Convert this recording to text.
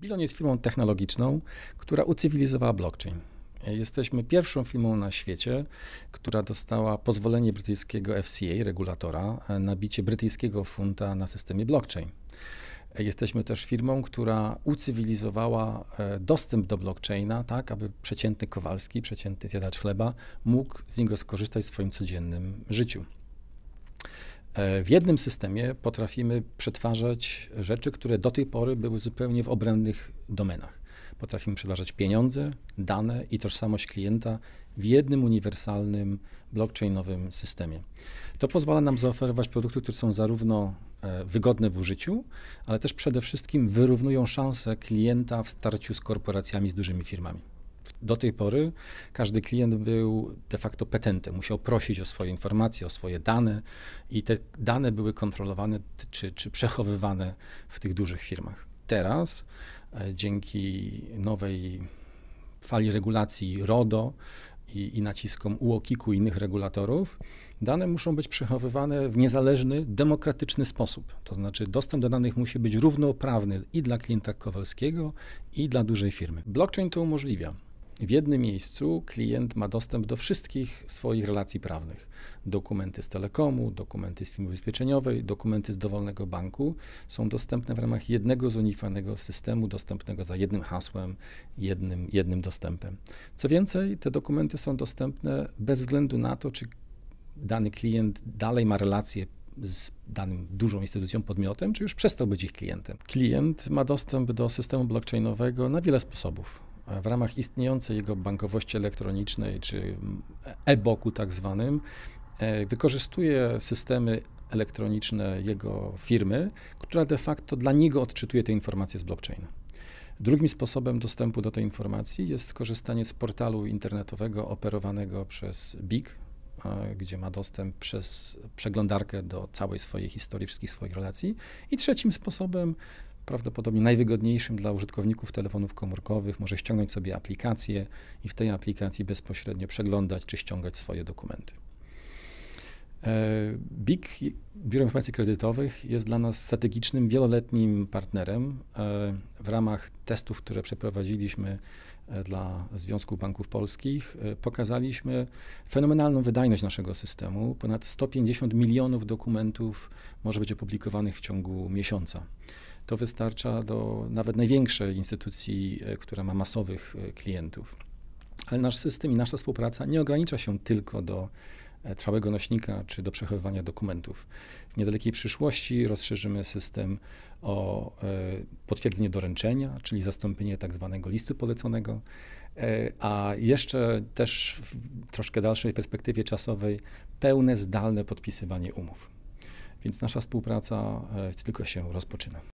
Bilon jest firmą technologiczną, która ucywilizowała blockchain. Jesteśmy pierwszą firmą na świecie, która dostała pozwolenie brytyjskiego FCA, regulatora, na bicie brytyjskiego funta na systemie blockchain. Jesteśmy też firmą, która ucywilizowała e, dostęp do blockchaina, tak aby przeciętny Kowalski, przeciętny zjadacz chleba mógł z niego skorzystać w swoim codziennym życiu. E, w jednym systemie potrafimy przetwarzać rzeczy, które do tej pory były zupełnie w obrębnych domenach. Potrafimy przetwarzać pieniądze, dane i tożsamość klienta w jednym uniwersalnym blockchainowym systemie. To pozwala nam zaoferować produkty, które są zarówno e, wygodne w użyciu, ale też przede wszystkim wyrównują szanse klienta w starciu z korporacjami, z dużymi firmami. Do tej pory każdy klient był de facto petentem, musiał prosić o swoje informacje, o swoje dane i te dane były kontrolowane czy, czy przechowywane w tych dużych firmach. Teraz e, dzięki nowej fali regulacji RODO i, i naciskom UOKiK-u i innych regulatorów, dane muszą być przechowywane w niezależny, demokratyczny sposób. To znaczy dostęp do danych musi być równoprawny i dla klienta Kowalskiego, i dla dużej firmy. Blockchain to umożliwia. W jednym miejscu klient ma dostęp do wszystkich swoich relacji prawnych. Dokumenty z telekomu, dokumenty z firmy ubezpieczeniowej, dokumenty z dowolnego banku są dostępne w ramach jednego zunifiowanego systemu, dostępnego za jednym hasłem, jednym, jednym dostępem. Co więcej, te dokumenty są dostępne bez względu na to, czy dany klient dalej ma relacje z danym dużą instytucją, podmiotem, czy już przestał być ich klientem. Klient ma dostęp do systemu blockchainowego na wiele sposobów w ramach istniejącej jego bankowości elektronicznej, czy e-boku tak zwanym, e, wykorzystuje systemy elektroniczne jego firmy, która de facto dla niego odczytuje te informacje z blockchaina. Drugim sposobem dostępu do tej informacji jest skorzystanie z portalu internetowego operowanego przez BIG, gdzie ma dostęp przez przeglądarkę do całej swojej historii, wszystkich swoich relacji. I trzecim sposobem prawdopodobnie najwygodniejszym dla użytkowników telefonów komórkowych. Może ściągnąć sobie aplikację i w tej aplikacji bezpośrednio przeglądać czy ściągać swoje dokumenty. E, BIG, Biuro Informacji Kredytowych, jest dla nas strategicznym, wieloletnim partnerem. E, w ramach testów, które przeprowadziliśmy e, dla Związku Banków Polskich, pokazaliśmy fenomenalną wydajność naszego systemu. Ponad 150 milionów dokumentów może być opublikowanych w ciągu miesiąca to wystarcza do nawet największej instytucji, e, która ma masowych e, klientów. Ale nasz system i nasza współpraca nie ogranicza się tylko do e, trwałego nośnika czy do przechowywania dokumentów. W niedalekiej przyszłości rozszerzymy system o potwierdzenie doręczenia, czyli zastąpienie tak zwanego listu poleconego, a jeszcze też w troszkę dalszej perspektywie czasowej pełne zdalne podpisywanie umów. Więc nasza współpraca tylko się rozpoczyna.